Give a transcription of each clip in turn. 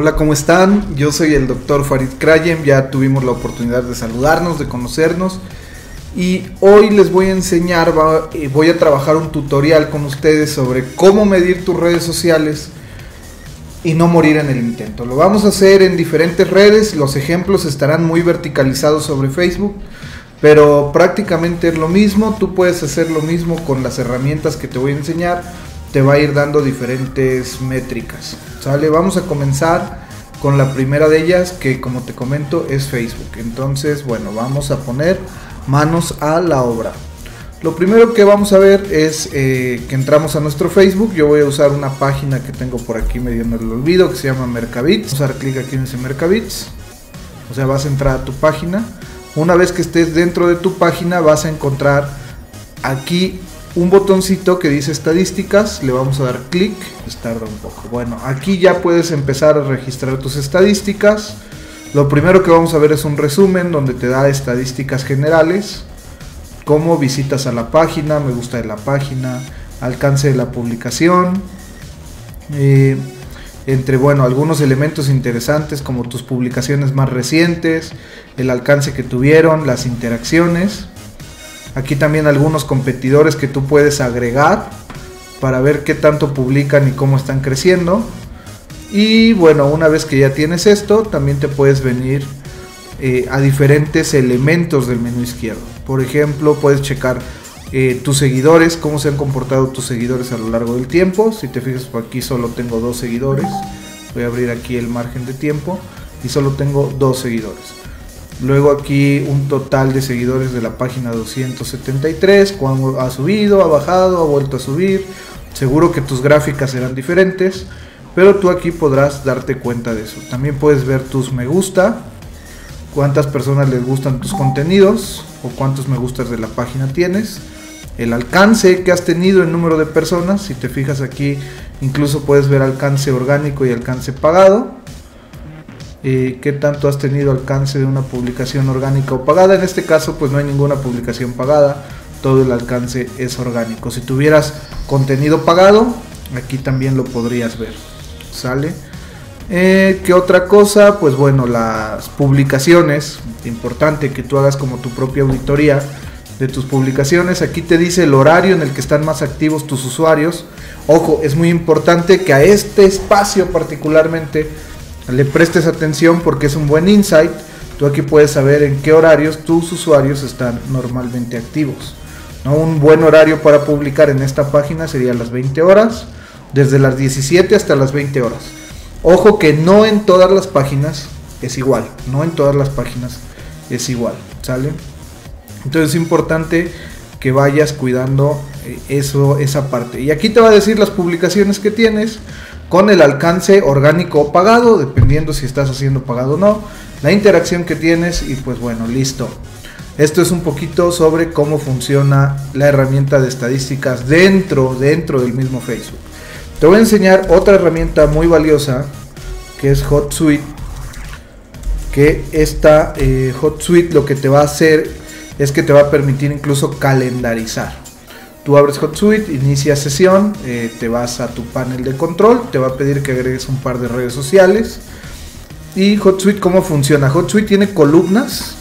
Hola, ¿cómo están? Yo soy el doctor Farid Krayem, ya tuvimos la oportunidad de saludarnos, de conocernos. Y hoy les voy a enseñar, eh, voy a trabajar un tutorial con ustedes sobre cómo medir tus redes sociales y no morir en el intento. Lo vamos a hacer en diferentes redes, los ejemplos estarán muy verticalizados sobre Facebook, pero prácticamente es lo mismo, tú puedes hacer lo mismo con las herramientas que te voy a enseñar te va a ir dando diferentes métricas. ¿Sale? Vamos a comenzar con la primera de ellas que como te comento es Facebook. Entonces, bueno, vamos a poner manos a la obra. Lo primero que vamos a ver es eh, que entramos a nuestro Facebook. Yo voy a usar una página que tengo por aquí medio en el olvido que se llama Mercabits. Vamos a dar clic aquí en ese Mercabits. O sea, vas a entrar a tu página. Una vez que estés dentro de tu página vas a encontrar aquí un botoncito que dice estadísticas, le vamos a dar clic, tarda un poco. Bueno, aquí ya puedes empezar a registrar tus estadísticas. Lo primero que vamos a ver es un resumen donde te da estadísticas generales, como visitas a la página, me gusta de la página, alcance de la publicación, eh, entre bueno, algunos elementos interesantes como tus publicaciones más recientes, el alcance que tuvieron, las interacciones. Aquí también algunos competidores que tú puedes agregar para ver qué tanto publican y cómo están creciendo. Y bueno, una vez que ya tienes esto, también te puedes venir eh, a diferentes elementos del menú izquierdo. Por ejemplo, puedes checar eh, tus seguidores, cómo se han comportado tus seguidores a lo largo del tiempo. Si te fijas, por aquí solo tengo dos seguidores. Voy a abrir aquí el margen de tiempo y solo tengo dos seguidores. Luego aquí un total de seguidores de la página 273, cuando ha subido, ha bajado, ha vuelto a subir. Seguro que tus gráficas serán diferentes, pero tú aquí podrás darte cuenta de eso. También puedes ver tus me gusta, cuántas personas les gustan tus contenidos o cuántos me gustas de la página tienes. El alcance que has tenido en número de personas, si te fijas aquí, incluso puedes ver alcance orgánico y alcance pagado qué tanto has tenido alcance de una publicación orgánica o pagada. En este caso, pues no hay ninguna publicación pagada, todo el alcance es orgánico. Si tuvieras contenido pagado, aquí también lo podrías ver. ¿Sale? Eh, ¿Qué otra cosa? Pues bueno, las publicaciones, importante que tú hagas como tu propia auditoría de tus publicaciones. Aquí te dice el horario en el que están más activos tus usuarios. Ojo, es muy importante que a este espacio particularmente le prestes atención porque es un buen insight. Tú aquí puedes saber en qué horarios tus usuarios están normalmente activos. Un buen horario para publicar en esta página sería las 20 horas, desde las 17 hasta las 20 horas. Ojo que no en todas las páginas es igual, no en todas las páginas es igual, ¿sale? Entonces es importante que vayas cuidando eh, eso, esa parte. Y aquí te va a decir las publicaciones que tienes, con el alcance orgánico o pagado, dependiendo si estás haciendo pagado o no, la interacción que tienes y pues bueno, listo. Esto es un poquito sobre cómo funciona la herramienta de estadísticas dentro, dentro del mismo Facebook. Te voy a enseñar otra herramienta muy valiosa que es HotSuite. Que esta eh, HotSuite lo que te va a hacer es que te va a permitir incluso calendarizar. Tú abres HotSuite, inicia sesión, eh, te vas a tu panel de control, te va a pedir que agregues un par de redes sociales. Y HotSuite, ¿cómo funciona? HotSuite tiene columnas.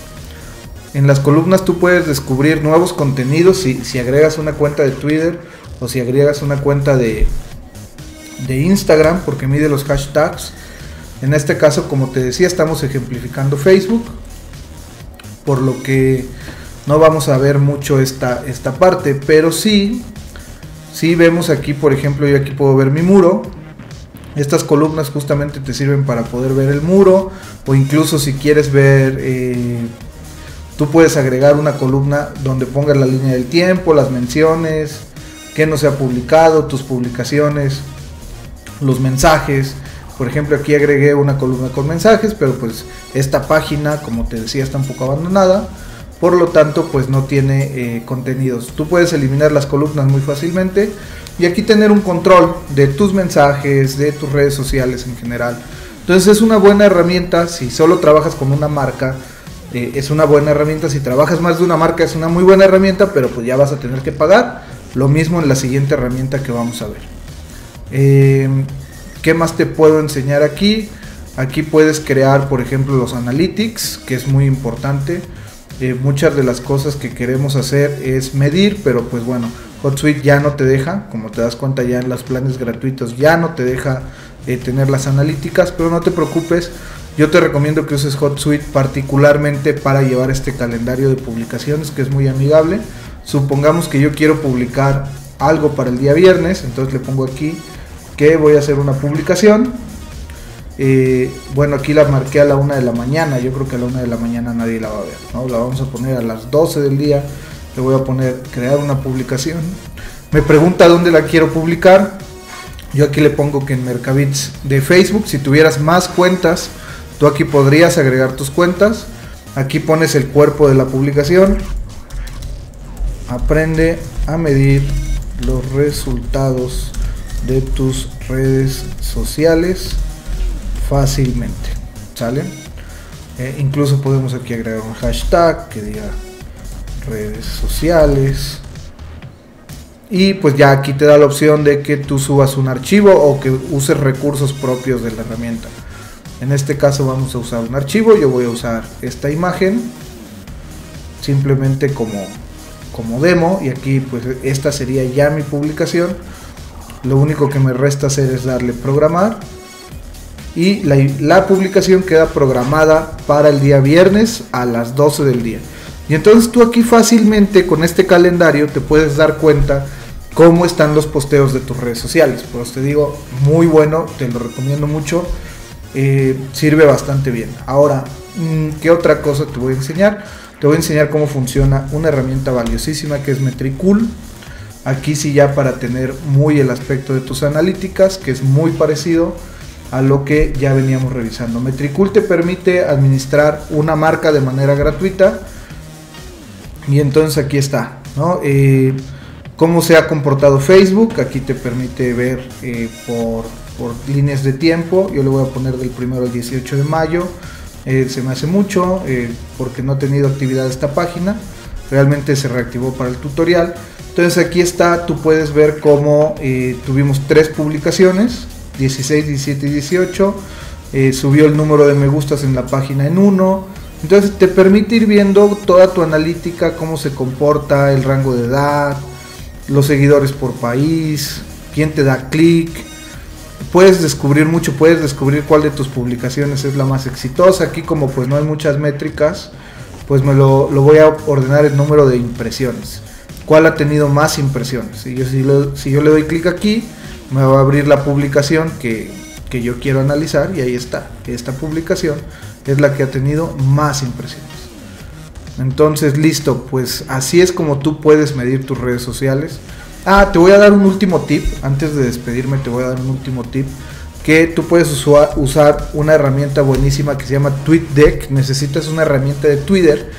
En las columnas tú puedes descubrir nuevos contenidos si, si agregas una cuenta de Twitter o si agregas una cuenta de, de Instagram porque mide los hashtags. En este caso, como te decía, estamos ejemplificando Facebook. Por lo que no vamos a ver mucho esta, esta parte, pero sí, sí vemos aquí, por ejemplo, yo aquí puedo ver mi muro. Estas columnas justamente te sirven para poder ver el muro o incluso si quieres ver, eh, tú puedes agregar una columna donde pongas la línea del tiempo, las menciones, qué no se ha publicado, tus publicaciones, los mensajes. Por ejemplo, aquí agregué una columna con mensajes, pero pues esta página, como te decía, está un poco abandonada por lo tanto pues no tiene eh, contenidos. Tú puedes eliminar las columnas muy fácilmente y aquí tener un control de tus mensajes, de tus redes sociales en general. Entonces es una buena herramienta si solo trabajas con una marca. Eh, es una buena herramienta, si trabajas más de una marca es una muy buena herramienta, pero pues ya vas a tener que pagar. Lo mismo en la siguiente herramienta que vamos a ver. Em, ¿Qué más te puedo enseñar aquí? Aquí puedes crear, por ejemplo, los analytics, que es muy importante. Eh, muchas de las cosas que queremos hacer es medir, pero pues bueno, HotSuite ya no te deja, como te das cuenta ya en los planes gratuitos, ya no te deja eh, tener las analíticas, pero no te preocupes, yo te recomiendo que uses HotSuite particularmente para llevar este calendario de publicaciones que es muy amigable. Supongamos que yo quiero publicar algo para el día viernes, entonces le pongo aquí que voy a hacer una publicación eh, bueno, aquí la marqué a la una de la mañana. Yo creo que a la una de la mañana nadie la va a ver. ¿no? La vamos a poner a las 12 del día. Le voy a poner crear una publicación. Me pregunta dónde la quiero publicar. Yo aquí le pongo que en Mercabits de Facebook. Si tuvieras más cuentas, tú aquí podrías agregar tus cuentas. Aquí pones el cuerpo de la publicación. Aprende a medir los resultados de tus redes sociales fácilmente. ¿Sale? Eh, incluso podemos aquí agregar un hashtag que diga redes sociales. Y pues ya aquí te da la opción de que tú subas un archivo o que uses recursos propios de la herramienta. En este caso vamos a usar un archivo. Yo voy a usar esta imagen simplemente como, como demo. Y aquí pues esta sería ya mi publicación. Lo único que me resta hacer es darle programar y la, publicación queda programada para el día viernes a las 12 del día. Y entonces tú aquí fácilmente con este calendario te puedes dar cuenta cómo están los posteos de tus redes sociales. Pues te digo, muy bueno, te lo recomiendo mucho. Eh, sirve bastante bien. Ahora, mm, ¿qué otra cosa te voy a enseñar? Te voy a enseñar cómo funciona una herramienta valiosísima que es Metricool. Aquí sí ya para tener muy el aspecto de tus analíticas, que es muy parecido a lo que ya veníamos revisando. Metricool te permite administrar una marca de manera gratuita y entonces aquí está, ¿no? Eh, cómo se ha comportado Facebook, aquí te permite ver eh, por, líneas de tiempo, yo le voy a poner del primero al 18 de mayo, eh, se me hace mucho porque no ha tenido actividad esta página, realmente se reactivó para el tutorial, entonces aquí está, tú puedes ver cómo tuvimos tres publicaciones, 16, 17 y 18. Eh, subió el número de me gustas en la página en 1. Entonces te permite ir viendo toda tu analítica, cómo se comporta, el rango de edad, los seguidores por país, quién te da clic. Puedes descubrir mucho, puedes descubrir cuál de tus publicaciones es la más exitosa. Aquí como pues no hay muchas métricas, pues me lo, voy a ordenar el número de impresiones. ¿Cuál ha tenido más impresiones? Y yo, si, si yo le doy clic aquí, me va a abrir la publicación que, yo quiero analizar y ahí está. Esta publicación es la que ha tenido más impresiones. Entonces, listo, pues así es como tú puedes medir tus redes sociales. Ah, te voy a dar un último tip. Antes de despedirme, te voy a dar un último tip. Que tú puedes usar una herramienta buenísima que se llama TweetDeck. Necesitas una herramienta de Twitter.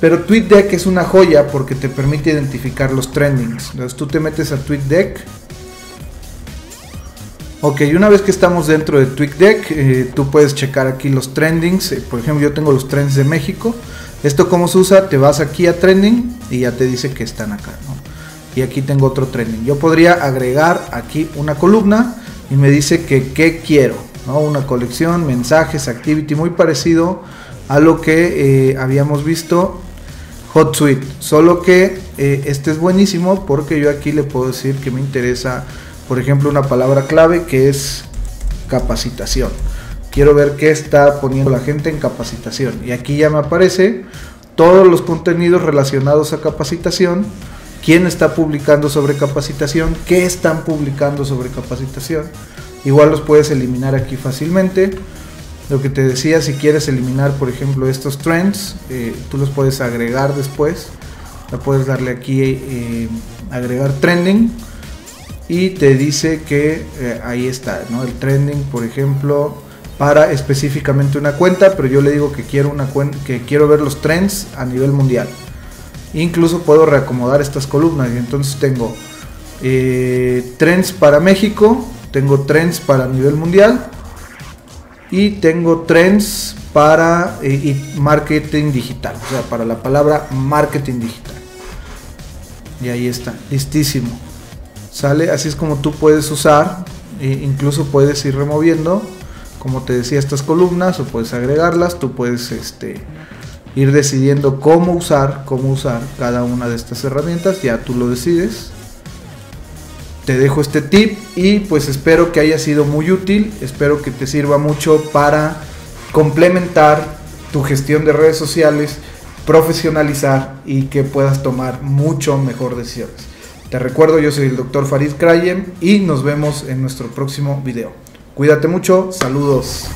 Pero TweetDeck es una joya porque te permite identificar los trendings. Entonces tú te metes a TweetDeck Ok, una vez que estamos dentro de TweakDeck, eh, tú puedes checar aquí los trendings. Eh, por ejemplo, yo tengo los trends de México. Esto cómo se usa, te vas aquí a trending y ya te dice que están acá. Y aquí tengo otro trending. Yo podría agregar aquí una columna y me dice que qué quiero. ¿no? Una colección, mensajes, activity, muy parecido a lo que eh, habíamos visto HotSuite. Solo que este es buenísimo porque yo aquí le puedo decir que me interesa por ejemplo, una palabra clave que es capacitación. Quiero ver qué está poniendo la gente en capacitación. Y aquí ya me aparece todos los contenidos relacionados a capacitación, quién está publicando sobre capacitación, qué están publicando sobre capacitación. Igual los puedes eliminar aquí fácilmente. Lo que te decía, si quieres eliminar, por ejemplo, estos trends, eh, tú los puedes agregar después. Ya puedes darle aquí eh, agregar trending y te dice que eh, ahí está, ¿no? El trending, por ejemplo, para específicamente una cuenta, pero yo le digo que quiero una cuenta, que quiero ver los trends a nivel mundial. Incluso puedo reacomodar estas columnas y entonces tengo eh, trends para México, tengo trends para nivel mundial y tengo trends para eh, marketing digital, o sea, para la palabra marketing digital. Y ahí está, listísimo. ¿Sale? Así es como tú puedes usar, e incluso puedes ir removiendo como te decía, estas columnas o puedes agregarlas, tú puedes este, ir decidiendo cómo usar, cómo usar cada una de estas herramientas, ya tú lo decides. Te dejo este tip y pues espero que haya sido muy útil, espero que te sirva mucho para complementar tu gestión de redes sociales, profesionalizar y que puedas tomar mucho mejor decisiones. Te recuerdo, yo soy el doctor Farid Krayem y nos vemos en nuestro próximo video. Cuídate mucho, saludos.